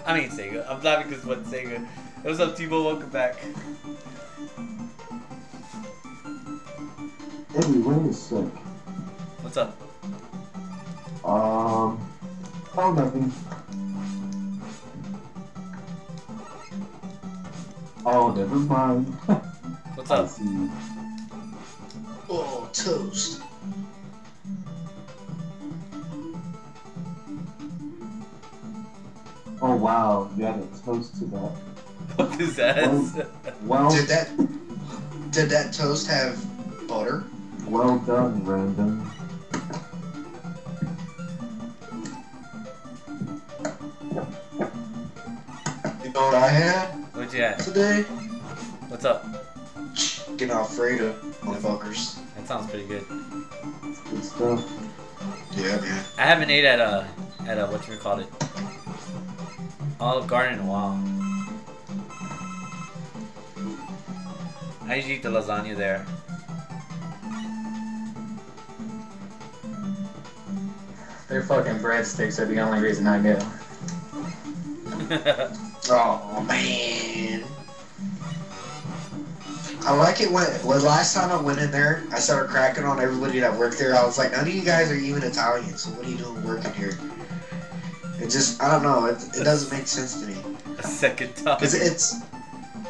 I mean Sega. I'm laughing because what Sega. What's up, T-Bone? Welcome back. Eddie, wait a sec. What's up? Um, oh, nothing. Oh, never mind. What's I up? see. Oh, toast. Oh, wow, you had a toast to that. What is that? Well, Did that did that toast have butter? well done, Random. You know what I had What'd you have? today? What's up? Chicken Alfredo, motherfuckers. That sounds pretty good. Good stuff. Yeah, man. I haven't ate at a at uh, a what you call it Olive Garden in a while. I usually eat the lasagna there. Their fucking breadsticks are the only reason I go. Oh man. I like it when, when last time I went in there, I started cracking on everybody that worked there. I was like, none of you guys are even Italian, so what are you doing working here? It just, I don't know, it, it doesn't make sense to me. a second time. Cause it's,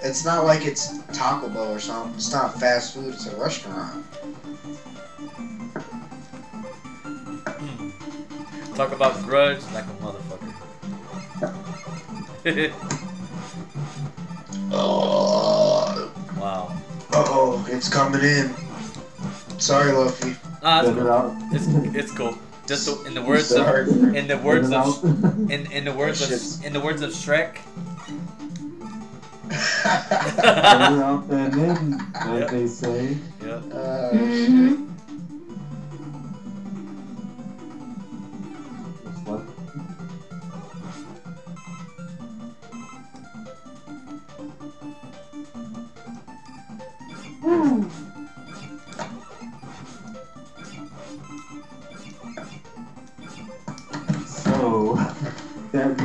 it's not like it's Taco Bell or something. It's not fast food. It's a restaurant. Talk about grudge like a motherfucker. Oh, wow. oh, it's coming in. Sorry, Luffy. Ah, it's Get it cool. out. It's, it's cool. Just the, in the words of in the words of in in the words of in the words of Shrek. Get out and in, as Yep. they say. Yep. Uh,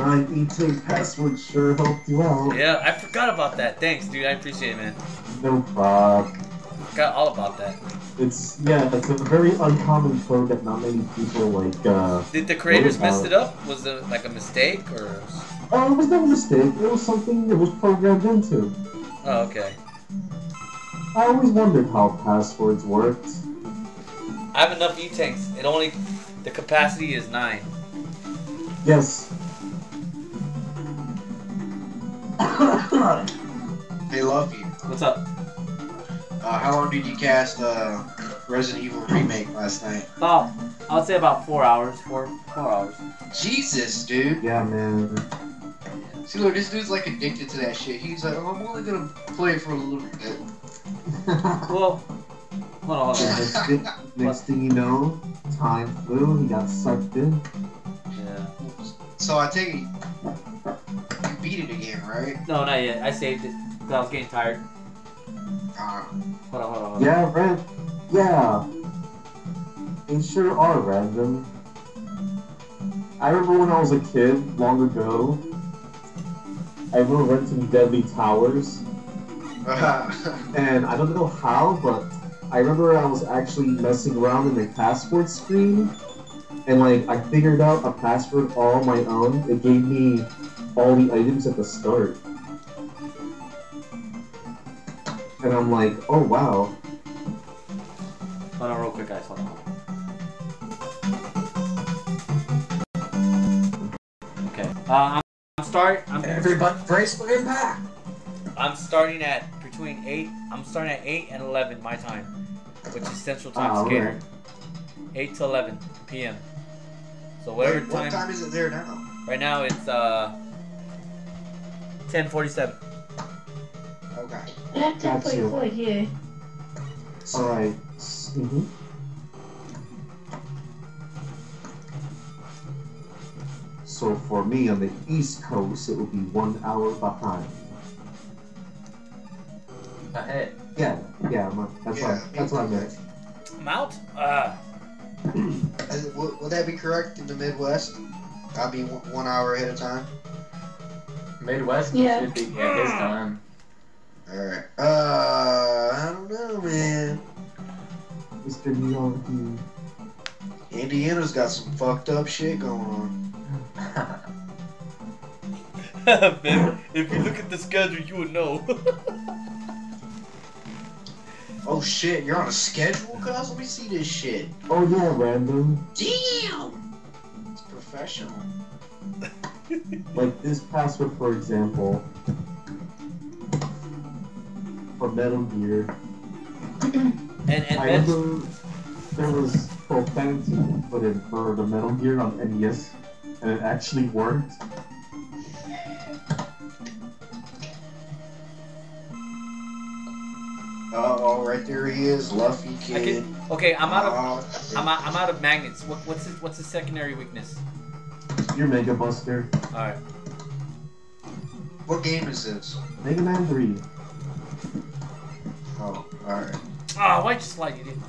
918 password sure helped you out. Yeah, I forgot about that. Thanks, dude. I appreciate it, man. No problem. Forgot all about that. It's yeah, it's a very uncommon phone that not many people like. Uh, Did the creators mess it up? Was it like a mistake or? Oh, it was uh, no mistake. It was something that was programmed into. Oh, okay. I always wondered how passwords worked. I have enough E-tanks. It only the capacity is nine. Yes, Hey, Luffy. What's up? Uh, how long did you cast uh, Resident Evil Remake last night? Oh, I would say about four hours. Four four hours. Jesus, dude. yeah, man. See, look, this dude's like addicted to that shit. He's like, oh, I'm only gonna play it for a little bit. Well, hold on, hold on. next, thing, next thing you know, time flew. He got sucked in. Yeah. So I take it you beat it again, right? No, not yet. I saved it because I was getting tired. Uh, Hold on, hold on. Hold on. Yeah, ran. Yeah. They sure are random. I remember when I was a kid, long ago. I remember renting Deadly Towers, and I don't know how, but I remember I was actually messing around in the password screen, and like I figured out a password all on my own. It gave me all the items at the start, and I'm like, oh wow. Hold on, real quick, guys. Hold on. Okay. Uh, I'm, I'm start. I'm, Everybody brace for impact. I'm starting at between eight. I'm starting at eight and eleven my time, which is Central Time Ah, Skater. alright. Eight to eleven p.m. So whatever wait, what time. time is it there now? Right now it's uh. Ten forty-seven. Okay. That's Got for you. Alright. Mm-hmm. So for me on the East Coast, it would be one hour behind. Ahead. Yeah, yeah, I'm- that's Yeah, what that's what I meant. Mount. Uh. Is it- would, would that be correct in the Midwest? I'd be one, one hour ahead of time. Midwest Yeah. should be yeah, his time. Alright. Uh, I don't know, man. Mr. Neon Indiana's got some fucked up shit going on. Ben, if you look at the schedule, you would know. Oh shit, you're on a schedule, cuz? Let me see this shit. Oh yeah, random. Damn! It's professional. Like this password, for example, for Metal Gear. and and I Ben, remember there was profanity put in for the Metal Gear on NES, and it actually worked. Uh oh, right there he is, Luffy kid. can, okay, I'm out of Oh, I'm out, I'm out of magnets. What, what's his, what's his secondary weakness? Your Mega Buster, All right. What game is this? Mega Man 3. Oh, alright. Ah, why'd you slide it in?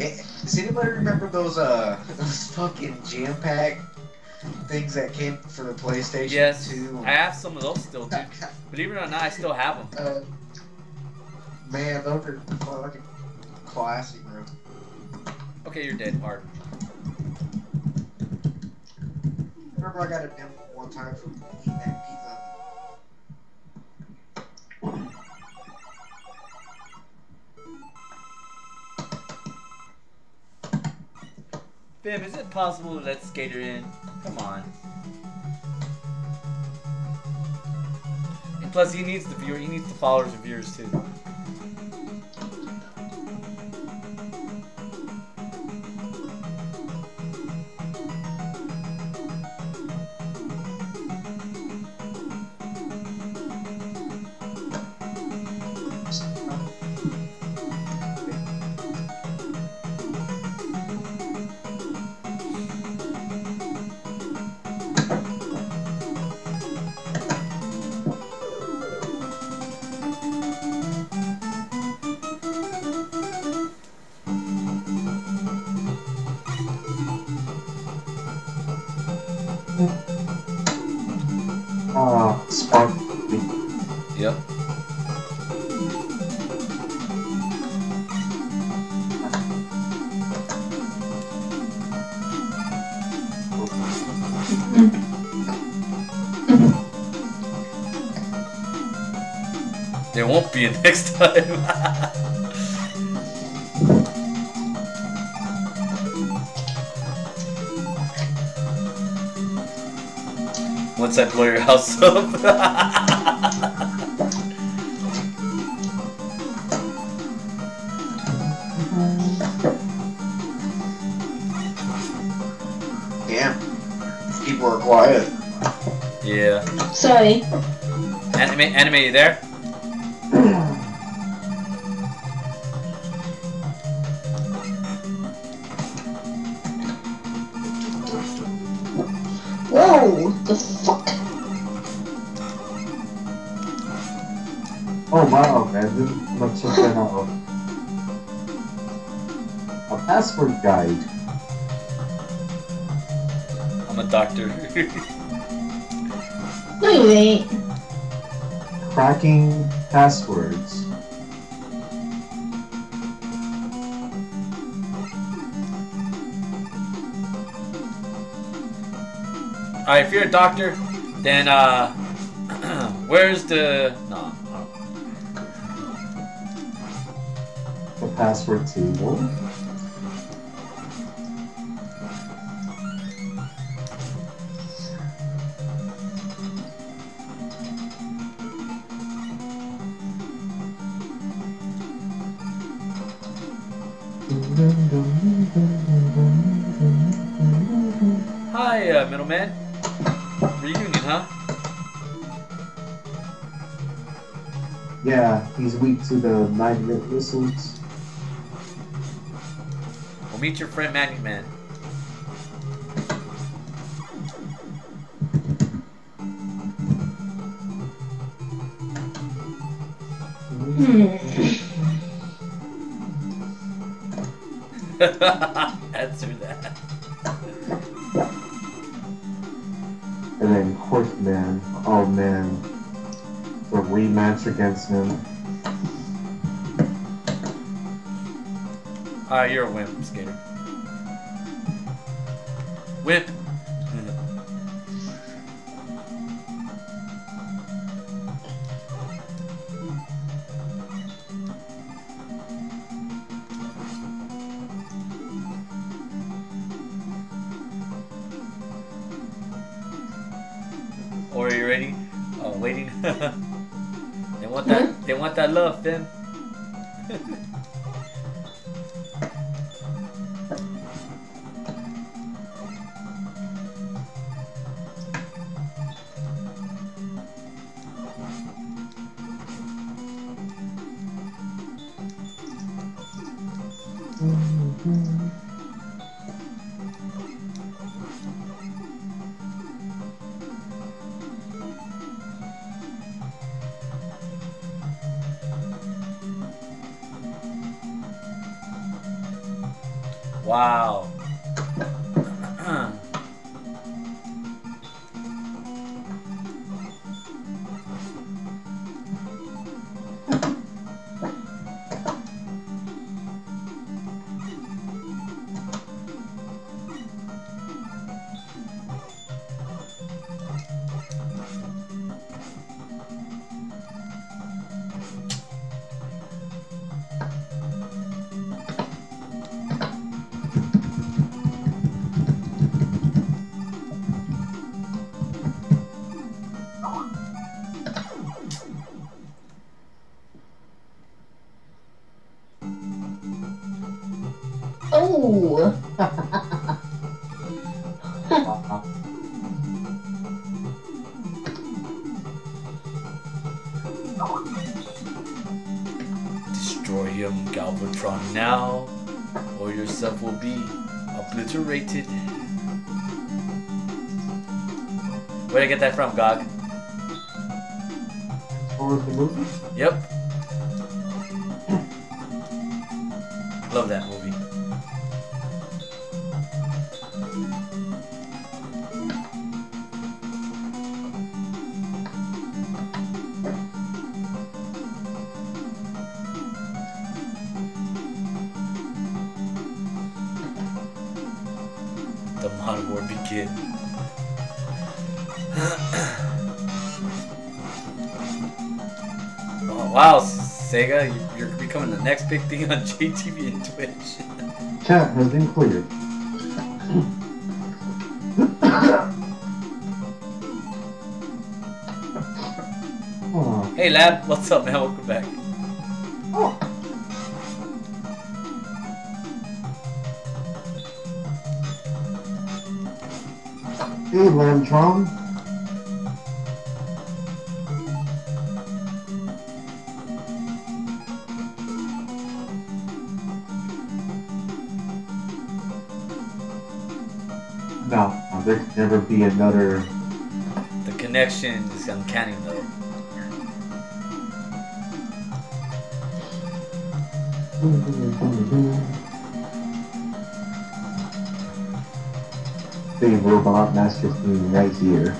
Eh, Does anybody remember those uh those fucking Jampack things that came for the PlayStation Yes, 2? I have some of those still, dude. Believe it or not, I still have them. Uh, man, those are fucking classic, bro. Okay, you're dead, Art. Remember I got a demo one time from eating that pizza. Bim, is it possible to let Skater in? Come on. And plus, he needs the viewer. He needs the followers and viewers too. Next time. Once I blow your house up. Damn. People are quiet. yeah. Sorry. Anime, anime, you there? Wow, random. I'm gonna check. A password guide. I'm a doctor. No, you ain't. Cracking passwords. Alright, if you're a doctor, then uh where's the password table. Hi, uh, middleman. Reunion, huh? Yeah, he's weak to the magnet missiles. We'll meet your friend Magnet Man. Answer that. And then Horseman, oh man, the rematch against him. Ah, you're a wimp, skater. Wimp. Or are you ready? Oh, waiting. they want that. They want that love, Finn. Wow. Destroy him, Galvatron, now, or yourself will be obliterated. Where'd I get that from, Gog? Or the movie? Yep. Love that movie. War begin. oh, wow, Sega, you- you're becoming the next big thing on JTV and Twitch. Chat has been cleared. Hey, lad, what's up, man? Welcome back. oh. Hey, Lantron. No, no, there could never be another. The connection is uncanny, though. Big robot master theme right here.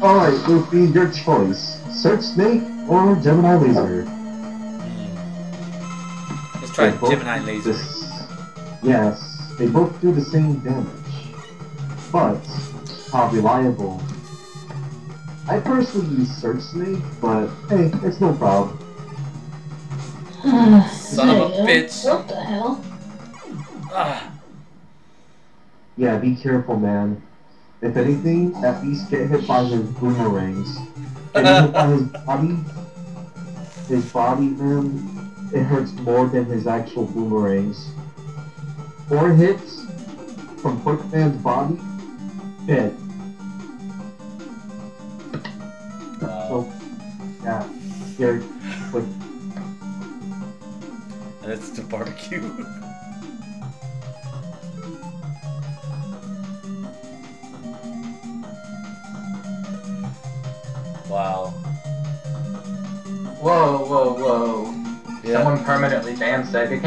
Alright, Luffy, your choice. Search Snake or Gemini Laser? Let's try Gemini Laser. this- Yes, they both do the same damage. But, how reliable? I personally use Search Snake, but hey, it's no problem. Son of a bitch. What the hell? Ah, Yeah, be careful, man. If anything, at least get hit by his boomerangs. Getting hit by his body, his body, man, it hurts more than his actual boomerangs. Four hits from Quickman's body, dead. wow. So, yeah, scary. Quick. That's the barbecue. Whoa, whoa, whoa. Yeah. Someone permanently banned Sega